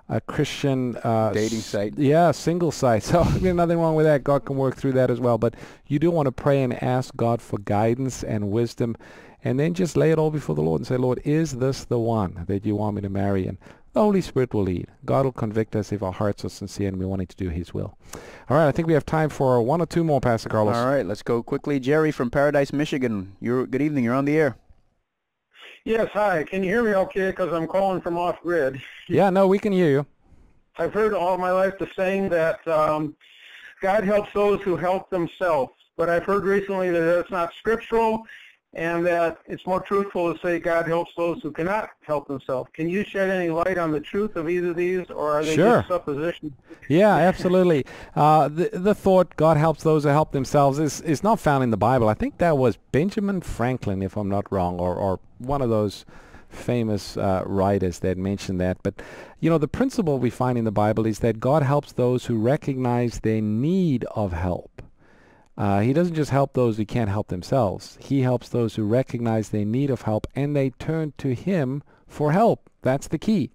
a Christian uh, Dating site. Yeah, single site. So there's nothing wrong with that. God can work through that as well. But you do want to pray and ask God for guidance and wisdom, and then just lay it all before the Lord and say, Lord, is this the one that you want me to marry? And the Holy Spirit will lead. God will convict us if our hearts are sincere and we're wanting to do His will. All right, I think we have time for one or two more, Pastor Carlos. All right, let's go quickly. Jerry from Paradise, Michigan. You're good evening. You're on the air. Yes, hi. Can you hear me okay? Because I'm calling from off grid. Yeah, no, we can hear you. I've heard all my life the saying that um, God helps those who help themselves. But I've heard recently that that's not scriptural and that it's more truthful to say God helps those who cannot help themselves. Can you shed any light on the truth of either of these or are they Sure. just suppositions? Yeah, absolutely. Uh, the the thought God helps those who help themselves is, is not found in the Bible. I think that was Benjamin Franklin, if I'm not wrong, or, or one of those famous uh, writers that mentioned that. But you know, the principle we find in the Bible is that God helps those who recognize their need of help. Uh, he doesn't just help those who can't help themselves. He helps those who recognize their need of help and they turn to him for help. That's the key.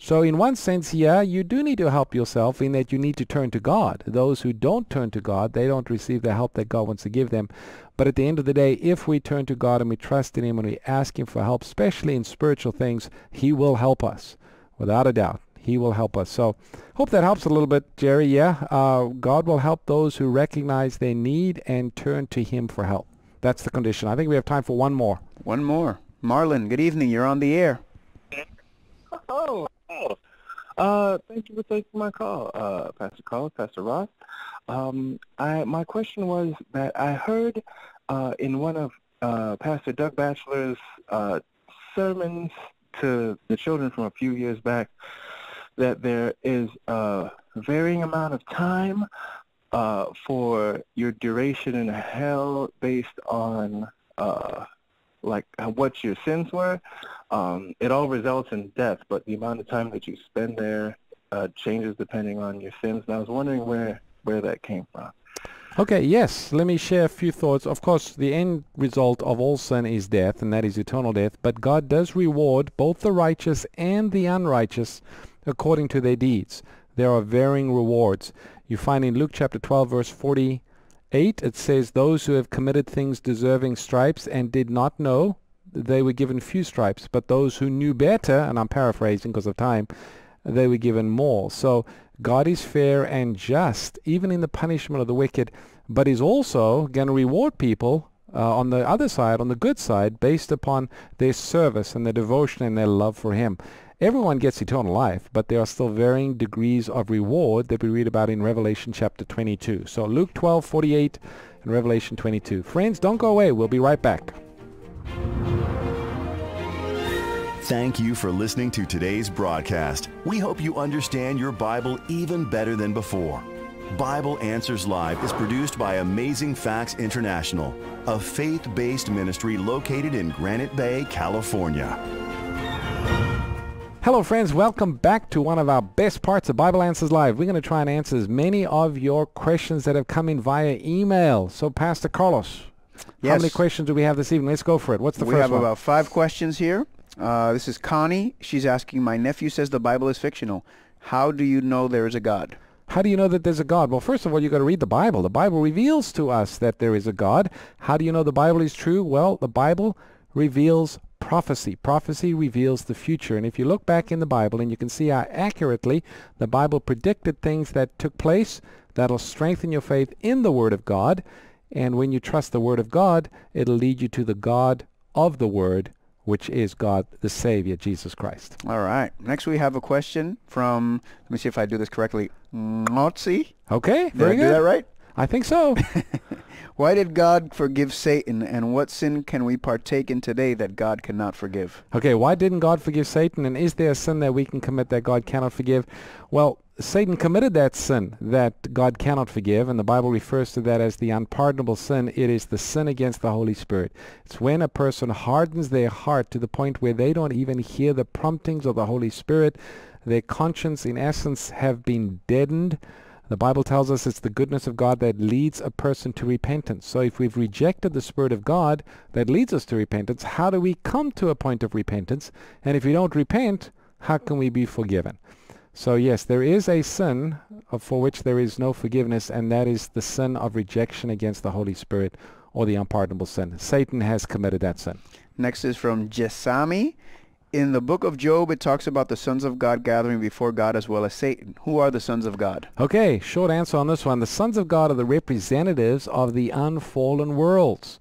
So in one sense, yeah, you do need to help yourself in that you need to turn to God. Those who don't turn to God, they don't receive the help that God wants to give them. But at the end of the day, if we turn to God and we trust in him and we ask him for help, especially in spiritual things, he will help us, without a doubt. He will help us. So hope that helps a little bit, Jerry. Yeah, uh, God will help those who recognize their need and turn to him for help. That's the condition. I think we have time for one more. One more. Marlon, good evening. You're on the air. Oh, oh. Uh, thank you for taking my call, uh, Pastor Carl, Pastor Ross. Um, I my question was that I heard uh, in one of uh, Pastor Doug Batchelor's uh, sermons to the children from a few years back that there is a varying amount of time uh, for your duration in hell based on uh, like what your sins were. Um, it all results in death, but the amount of time that you spend there uh, changes depending on your sins. And I was wondering where where that came from. Okay, yes. Let me share a few thoughts. Of course, the end result of all sin is death, and that is eternal death. But God does reward both the righteous and the unrighteous according to their deeds. There are varying rewards. You find in Luke chapter 12, verse 48, it says, Those who have committed things deserving stripes and did not know, they were given few stripes. But those who knew better, and I'm paraphrasing because of time, they were given more. So God is fair and just, even in the punishment of the wicked, but is also going to reward people uh, on the other side, on the good side, based upon their service and their devotion and their love for Him. Everyone gets eternal life, but there are still varying degrees of reward that we read about in Revelation chapter 22. So Luke 12, 48 and Revelation 22. Friends, don't go away. We'll be right back. Thank you for listening to today's broadcast. We hope you understand your Bible even better than before. Bible Answers Live is produced by Amazing Facts International, a faith-based ministry located in Granite Bay, California. Hello friends, welcome back to one of our best parts of Bible Answers Live. We're going to try and answer as many of your questions that have come in via email. So Pastor Carlos, Yes. how many questions do we have this evening? Let's go for it. What's the we first have about five questions here. Uh, this is Connie. She's asking, my nephew says the Bible is fictional. How do you know there is a God? How do you know that there's a God? Well, first of all, you've got to read the Bible. The Bible reveals to us that there is a God. How do you know the Bible is true? Well, the Bible reveals prophecy. Prophecy reveals the future. And if you look back in the Bible and you can see how accurately the Bible predicted things that took place, that'll strengthen your faith in the Word of God. And when you trust the Word of God, it'll lead you to the God of the Word, which is God the Savior, Jesus Christ. All right. Next, we have a question from, let me see if I do this correctly, Motzi. Okay, Did very I good. do that right? I think so. Why did God forgive Satan, and what sin can we partake in today that God cannot forgive? Okay, why didn't God forgive Satan? And is there a sin that we can commit that God cannot forgive? Well, Satan committed that sin that God cannot forgive, and the Bible refers to that as the unpardonable sin. It is the sin against the Holy Spirit. It's when a person hardens their heart to the point where they don't even hear the promptings of the Holy Spirit. Their conscience, in essence, have been deadened. The Bible tells us it's the goodness of God that leads a person to repentance. So if we've rejected the Spirit of God that leads us to repentance, how do we come to a point of repentance? And if we don't repent, how can we be forgiven? So yes, there is a sin for which there is no forgiveness, and that is the sin of rejection against the Holy Spirit or the unpardonable sin. Satan has committed that sin. Next is from Jesami. In the book of Job, it talks about the sons of God gathering before God as well as Satan. Who are the sons of God? Okay, short answer on this one. The sons of God are the representatives of the unfallen worlds.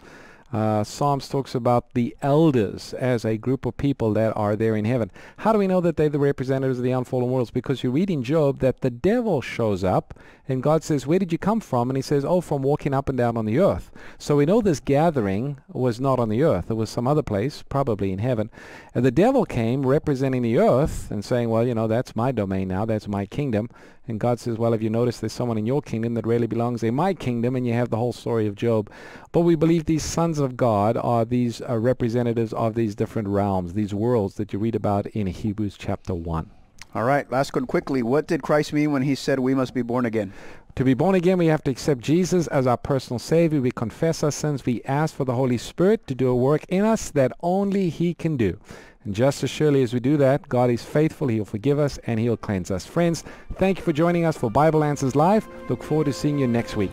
Uh, Psalms talks about the elders as a group of people that are there in heaven. How do we know that they're the representatives of the unfallen worlds? Because you read in Job that the devil shows up and God says, where did you come from? And he says, oh, from walking up and down on the earth. So we know this gathering was not on the earth. It was some other place, probably in heaven. And the devil came representing the earth and saying, well, you know, that's my domain now. That's my kingdom. And God says, well, have you noticed there's someone in your kingdom that really belongs in my kingdom? And you have the whole story of Job. But we believe these sons of God are these uh, representatives of these different realms, these worlds that you read about in Hebrews chapter 1. All right, last one quickly. What did Christ mean when he said we must be born again? To be born again, we have to accept Jesus as our personal Savior. We confess our sins. We ask for the Holy Spirit to do a work in us that only He can do. And just as surely as we do that, God is faithful. He'll forgive us and He'll cleanse us. Friends, thank you for joining us for Bible Answers Live. Look forward to seeing you next week.